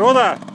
Круто!